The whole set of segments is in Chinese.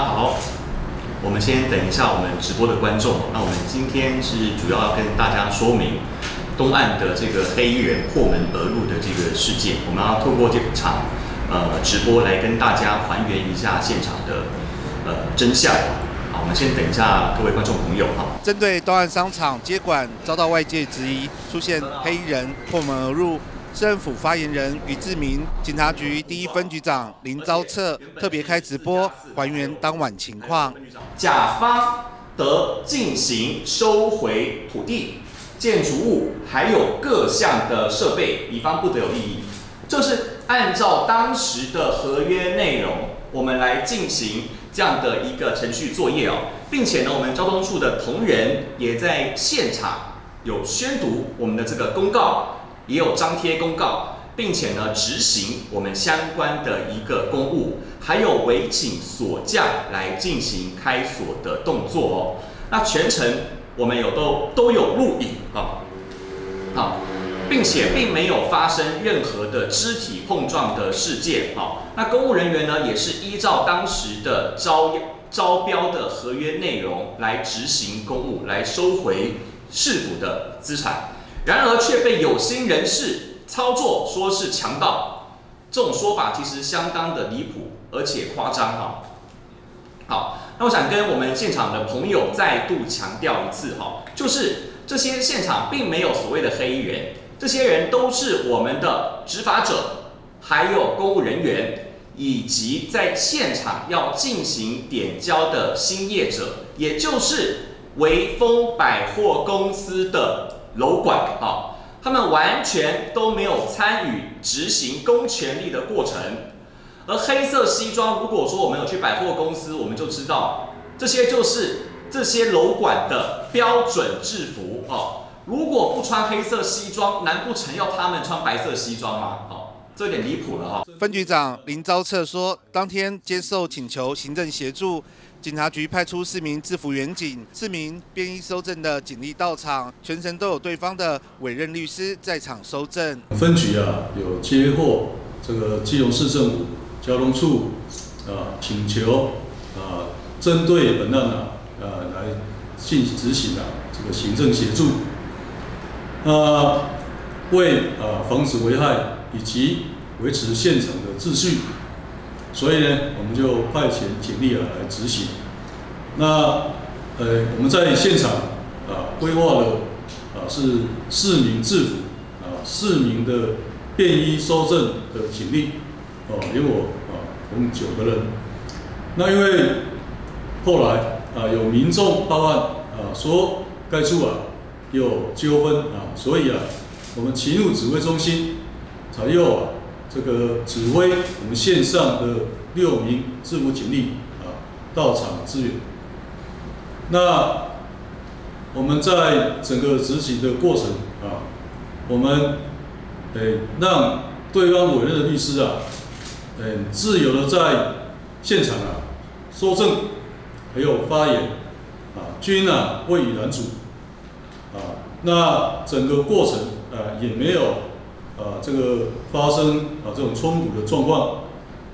家好，我们先等一下我们直播的观众。那我们今天是主要要跟大家说明东岸的这个黑衣人破门而入的这个事件。我们要透过这场呃直播来跟大家还原一下现场的呃真相。好，我们先等一下各位观众朋友哈。针对东岸商场接管遭到外界质疑，出现黑衣人破门而入。政府发言人于志明、警察局第一分局长林昭策特别开直播还原当晚情况。甲方得进行收回土地、建筑物，还有各项的设备，乙方不得有异议。这是按照当时的合约内容，我们来进行这样的一个程序作业哦，并且呢，我们交通处的同仁也在现场有宣读我们的这个公告。也有张贴公告，并且呢执行我们相关的一个公务，还有围请锁匠来进行开锁的动作哦。那全程我们有都都有录影啊，好，并且并没有发生任何的肢体碰撞的事件好，那公务人员呢也是依照当时的招招标的合约内容来执行公务，来收回市府的资产。然而却被有心人士操作，说是强盗，这种说法其实相当的离谱，而且夸张哈。好，那我想跟我们现场的朋友再度强调一次哈，就是这些现场并没有所谓的黑衣人，这些人都是我们的执法者，还有公务人员，以及在现场要进行点交的新业者，也就是维丰百货公司的。楼管啊，他们完全都没有参与执行公权力的过程。而黑色西装，如果说我们有去百货公司，我们就知道这些就是这些楼管的标准制服哦。如果不穿黑色西装，难不成要他们穿白色西装吗？哦，这有点离谱了哈。分局长林昭策说，当天接受请求行政协助。警察局派出四名制服员警、四名便衣收证的警力到场，全程都有对方的委任律师在场收证。分局啊，有接获这个基隆市政府交通处啊请求啊，针对本案啊啊来进行执行啊这个行政协助啊，为啊防止危害以及维持现场的秩序。所以呢，我们就派遣警力啊来执行。那呃，我们在现场啊规划了啊是市民制服啊市民的便衣搜证的警力哦，有我啊，我们九个人。那因为后来啊有民众报案啊说该处啊有纠纷啊，所以啊我们勤务指挥中心才又啊。这个指挥我们线上的六名制服警力啊到场支援。那我们在整个执行的过程啊，我们诶让对方委任的律师啊，诶自由的在现场啊说证，还有发言啊，均啊未予拦阻啊。那整个过程啊也没有。啊，这个发生啊这种冲突的状况，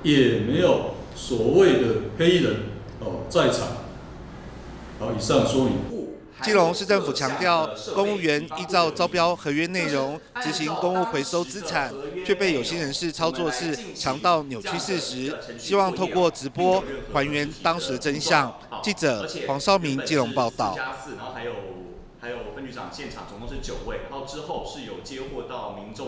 也没有所谓的黑衣人哦在场。好，以上说明。基隆市政府强调，公务员依照招标合约内容执行公务回收资产，却被有心人士操作是强盗扭曲事实，希望透过直播还原当时的真相。记者黄少明基隆报道。加四，然后还有还有分局长现场总共是九位，然后之后是有接获到民众。